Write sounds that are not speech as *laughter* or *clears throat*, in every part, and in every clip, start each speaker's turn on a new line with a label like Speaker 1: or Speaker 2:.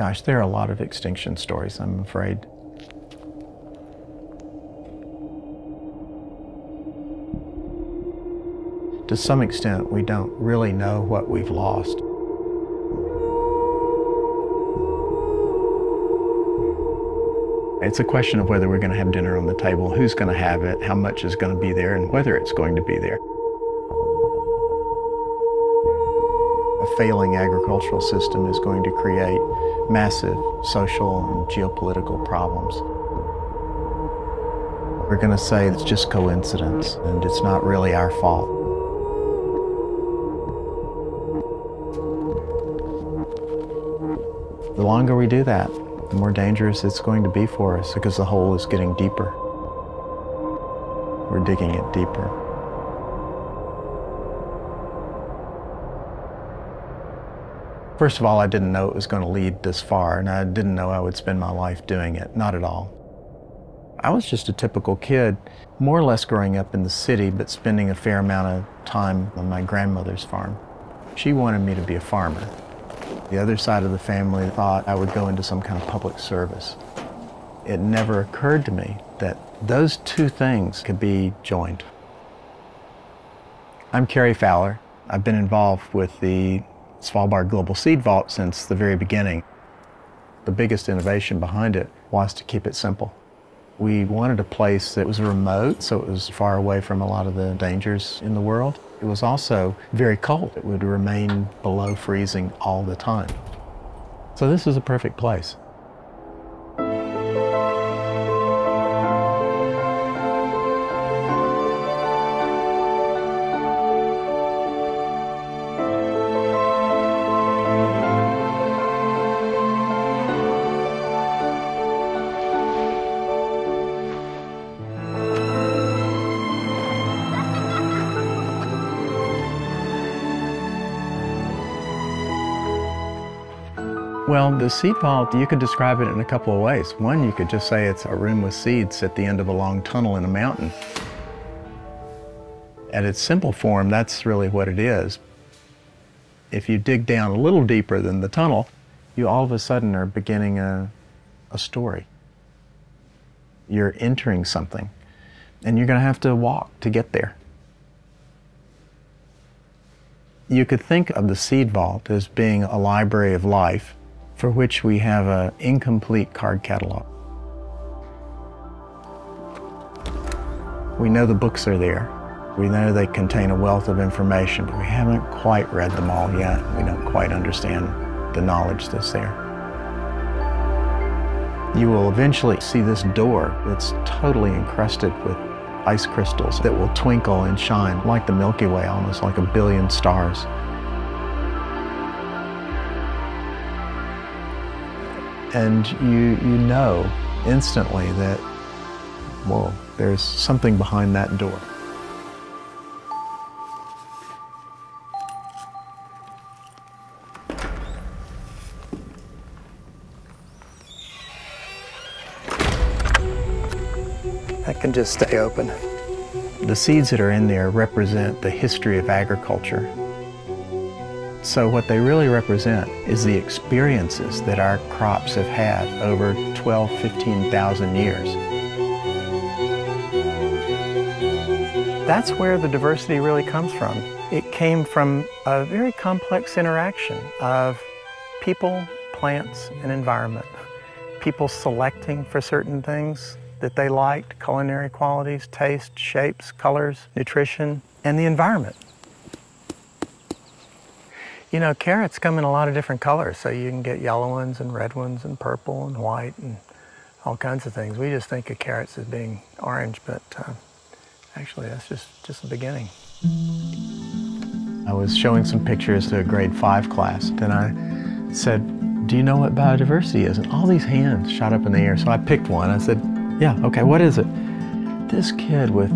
Speaker 1: Gosh, there are a lot of extinction stories, I'm afraid. To some extent, we don't really know what we've lost. It's a question of whether we're going to have dinner on the table, who's going to have it, how much is going to be there, and whether it's going to be there. A failing agricultural system is going to create massive social and geopolitical problems. We're going to say it's just coincidence and it's not really our fault. The longer we do that, the more dangerous it's going to be for us because the hole is getting deeper. We're digging it deeper. First of all, I didn't know it was going to lead this far, and I didn't know I would spend my life doing it. Not at all. I was just a typical kid, more or less growing up in the city, but spending a fair amount of time on my grandmother's farm. She wanted me to be a farmer. The other side of the family thought I would go into some kind of public service. It never occurred to me that those two things could be joined. I'm Cary Fowler. I've been involved with the Svalbard Global Seed Vault since the very beginning. The biggest innovation behind it was to keep it simple. We wanted a place that was remote, so it was far away from a lot of the dangers in the world. It was also very cold. It would remain below freezing all the time. So this is a perfect place. Well, the seed vault, you could describe it in a couple of ways. One, you could just say it's a room with seeds at the end of a long tunnel in a mountain. At its simple form, that's really what it is. If you dig down a little deeper than the tunnel, you all of a sudden are beginning a, a story. You're entering something, and you're going to have to walk to get there. You could think of the seed vault as being a library of life for which we have an incomplete card catalog. We know the books are there. We know they contain a wealth of information, but we haven't quite read them all yet. We don't quite understand the knowledge that's there. You will eventually see this door that's totally encrusted with ice crystals that will twinkle and shine like the Milky Way, almost like a billion stars. And you, you know instantly that, whoa, there's something behind that door. That can just stay open. The seeds that are in there represent the history of agriculture so what they really represent is the experiences that our crops have had over 12, 15,000 years. That's where the diversity really comes from. It came from a very complex interaction of people, plants, and environment. People selecting for certain things that they liked, culinary qualities, taste, shapes, colors, nutrition, and the environment. You know, carrots come in a lot of different colors, so you can get yellow ones and red ones and purple and white and all kinds of things. We just think of carrots as being orange, but uh, actually that's just, just the beginning. I was showing some pictures to a grade five class, and I said, do you know what biodiversity is? And all these hands shot up in the air, so I picked one. I said, yeah, okay, what is it? This kid with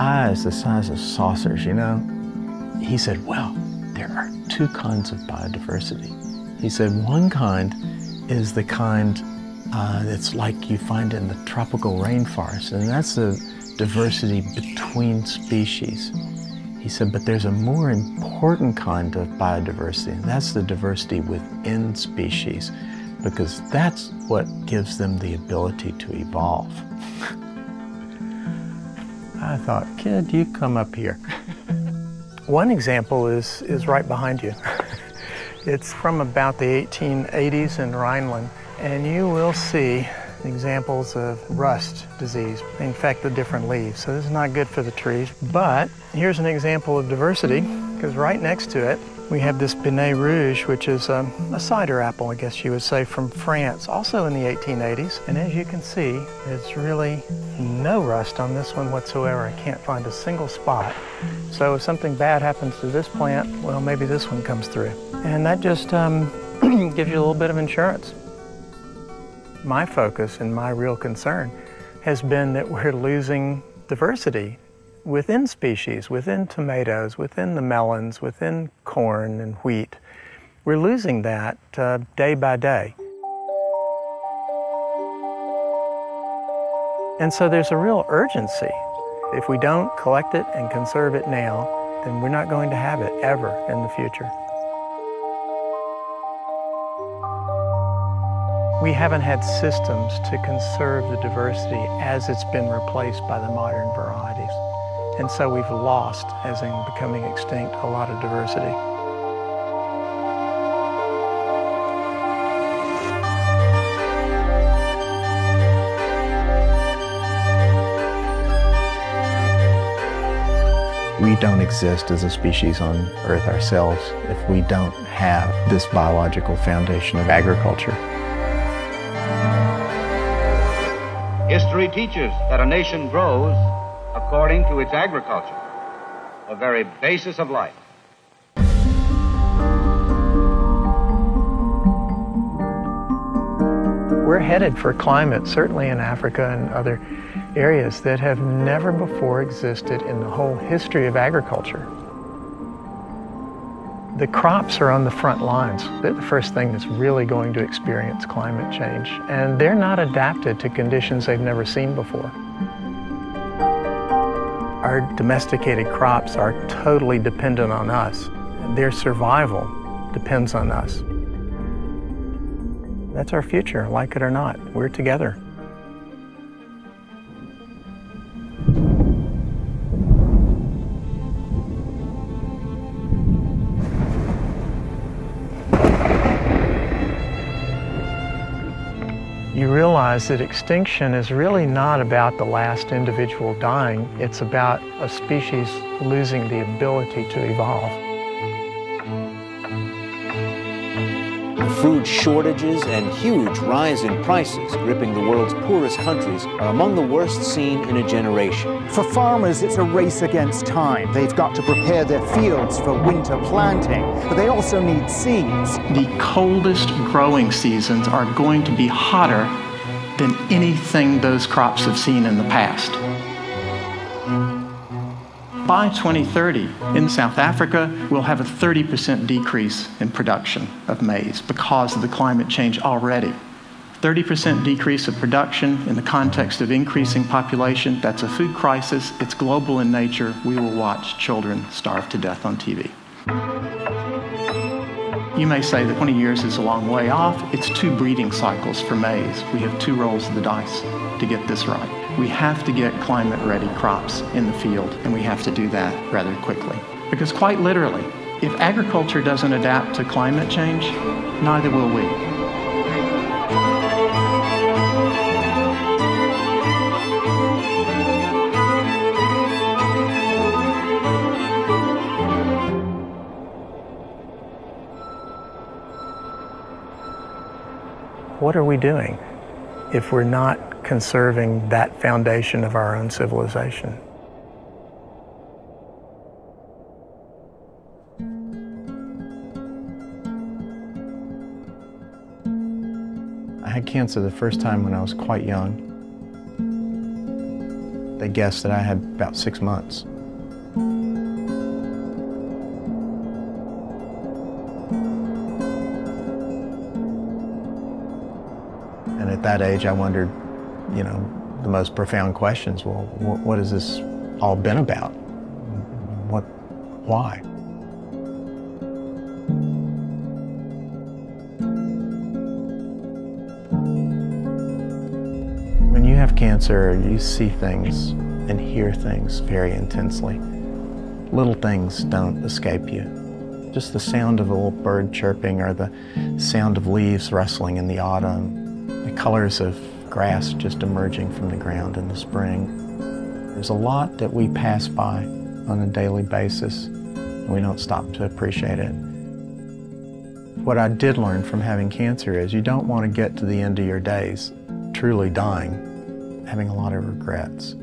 Speaker 1: eyes the size of saucers, you know, he said, well, there are two kinds of biodiversity. He said one kind is the kind uh, that's like you find in the tropical rainforest, and that's the diversity between species. He said, but there's a more important kind of biodiversity, and that's the diversity within species. because that's what gives them the ability to evolve. *laughs* I thought, kid, you come up here. *laughs* One example is, is right behind you. *laughs* it's from about the 1880s in Rhineland, and you will see examples of rust disease infect the different leaves. So this is not good for the trees. But here's an example of diversity, mm. because right next to it, we have this Binet Rouge, which is a, a, cider apple, I guess you would say, from France, also in the 1880s. And as you can see, it's really no rust on this one whatsoever. I can't find a single spot. So if something bad happens to this plant, well, maybe this one comes through. And that just um, *clears throat* gives you a little bit of insurance. My focus and my real concern has been that we're losing diversity within species, within tomatoes, within the melons, within corn and wheat. We're losing that uh, day by day. And so there's a real urgency. If we don't collect it and conserve it now, then we're not going to have it ever in the future. We haven't had systems to conserve the diversity as it's been replaced by the modern varieties. And so we've lost, as in becoming extinct, a lot of diversity. We don't exist as a species on Earth ourselves if we don't have this biological foundation of agriculture.
Speaker 2: History teaches that a nation grows according to its agriculture, the very basis of life.
Speaker 1: We're headed for climate, certainly in Africa and other areas that have never before existed in the whole history of agriculture. The crops are on the front lines. They're the first thing that's really going to experience climate change, and they're not adapted to conditions they've never seen before. Our domesticated crops are totally dependent on us. Their survival depends on us. That's our future, like it or not. We're together. Realize that extinction is really not about the last individual dying, it's about a species losing the ability to evolve.
Speaker 3: Food shortages and huge rise in prices gripping the world's poorest countries are among the worst seen in a generation.
Speaker 4: For farmers, it's a race against time. They've got to prepare their fields for winter planting, but they also need seeds.
Speaker 1: The coldest growing seasons are going to be hotter than anything those crops have seen in the past. By 2030, in South Africa, we'll have a 30% decrease in production of maize because of the climate change already. 30% decrease of production in the context of increasing population, that's a food crisis. It's global in nature. We will watch children starve to death on TV. You may say that 20 years is a long way off. It's two breeding cycles for maize. We have two rolls of the dice to get this right. We have to get climate ready crops in the field, and we have to do that rather quickly. Because quite literally, if agriculture doesn't adapt to climate change, neither will we. What are we doing if we're not conserving that foundation of our own civilization. I had cancer the first time when I was quite young. They guessed that I had about six months. That age, I wondered, you know, the most profound questions. Well, what has this all been about? What, why?
Speaker 5: When you have cancer, you see things and hear things very intensely. Little things don't escape you. Just the sound of a little bird chirping or the sound of leaves rustling in the autumn, the colors of grass just emerging from the ground in the spring. There's a lot that we pass by on a daily basis, and we don't stop to appreciate it. What I did learn from having cancer is you don't want to get to the end of your days truly dying, having a lot of regrets.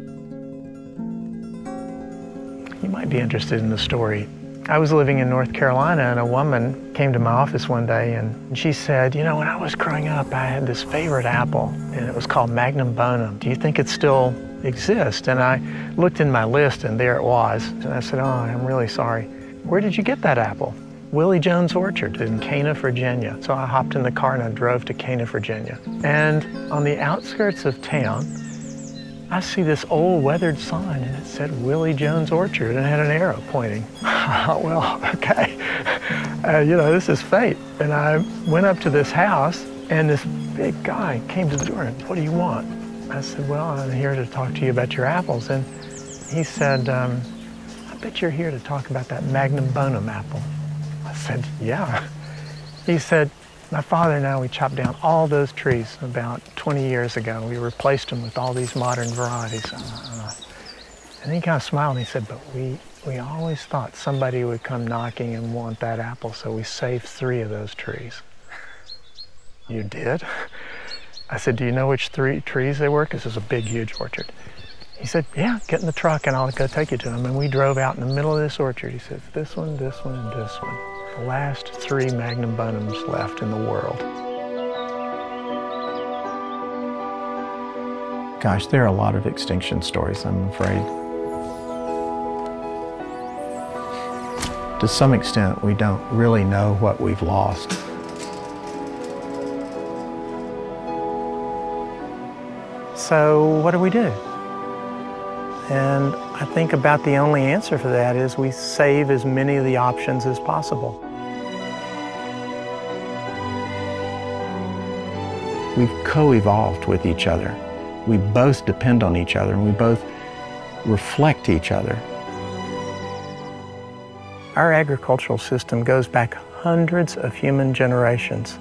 Speaker 1: You might be interested in the story. I was living in North Carolina and a woman came to my office one day and she said, you know, when I was growing up, I had this favorite apple and it was called Magnum Bonum. Do you think it still exists? And I looked in my list and there it was. And I said, oh, I'm really sorry. Where did you get that apple? Willie Jones Orchard in Cana, Virginia. So I hopped in the car and I drove to Cana, Virginia. And on the outskirts of town, I see this old weathered sign and it said Willie Jones Orchard and it had an arrow pointing. *laughs* well, okay, uh, you know, this is fate. And I went up to this house and this big guy came to the door and, what do you want? I said, well, I'm here to talk to you about your apples. And he said, um, I bet you're here to talk about that Magnum Bonum apple. I said, yeah. He said, my father and I, we chopped down all those trees about 20 years ago. We replaced them with all these modern varieties. Uh, and he kind of smiled and he said, but we, we always thought somebody would come knocking and want that apple, so we saved three of those trees. you did? I said, do you know which three trees they were? Because it's a big, huge orchard. He said, yeah, get in the truck and I'll go take you to them. And we drove out in the middle of this orchard. He says, this one, this one, and this one the last three Magnum Bonums left in the world.
Speaker 5: Gosh, there are a lot of extinction stories, I'm afraid. To some extent, we don't really know what we've lost.
Speaker 1: So what do we do? And I think about the only answer for that is we save as many of the options as possible.
Speaker 5: We've co-evolved with each other. We both depend on each other and we both reflect each other.
Speaker 1: Our agricultural system goes back hundreds of human generations.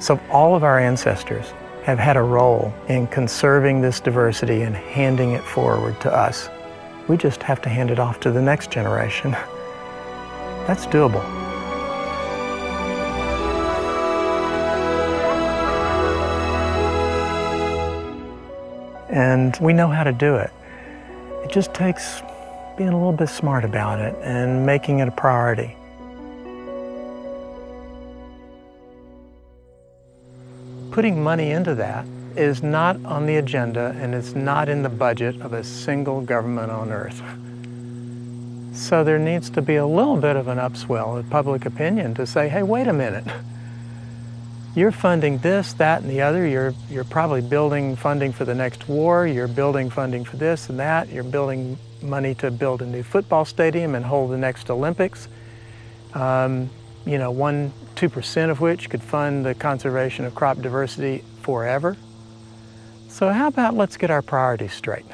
Speaker 1: So all of our ancestors have had a role in conserving this diversity and handing it forward to us. We just have to hand it off to the next generation. *laughs* That's doable. And we know how to do it. It just takes being a little bit smart about it and making it a priority. Putting money into that is not on the agenda and it's not in the budget of a single government on earth. So there needs to be a little bit of an upswell of public opinion to say, hey, wait a minute. You're funding this, that, and the other. You're, you're probably building funding for the next war. You're building funding for this and that. You're building money to build a new football stadium and hold the next Olympics. Um, you know, one, 2% of which could fund the conservation of crop diversity forever. So how about let's get our priorities straight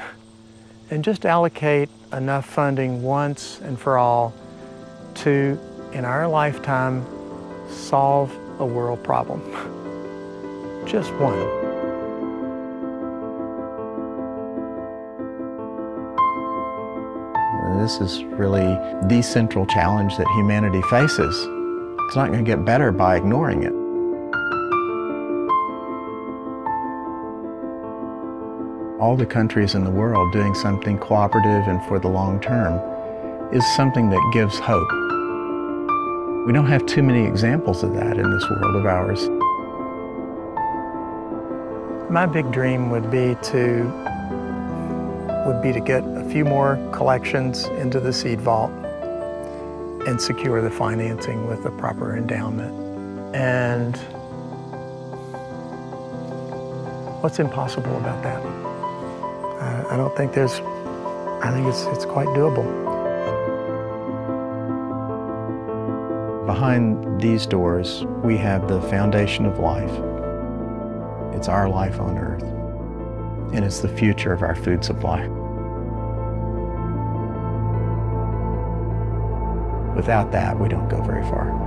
Speaker 1: and just allocate enough funding once and for all to, in our lifetime, solve a world problem. Just one.
Speaker 5: This is really the central challenge that humanity faces. It's not going to get better by ignoring it. All the countries in the world doing something cooperative and for the long term is something that gives hope. We don't have too many examples of that in this world of ours.
Speaker 1: My big dream would be to would be to get a few more collections into the seed vault and secure the financing with the proper endowment. And what's impossible about that? I don't think there's, I think it's, it's quite doable.
Speaker 5: Behind these doors, we have the foundation of life. It's our life on earth.
Speaker 1: and it's the future of our food supply. Without that, we don't go very far.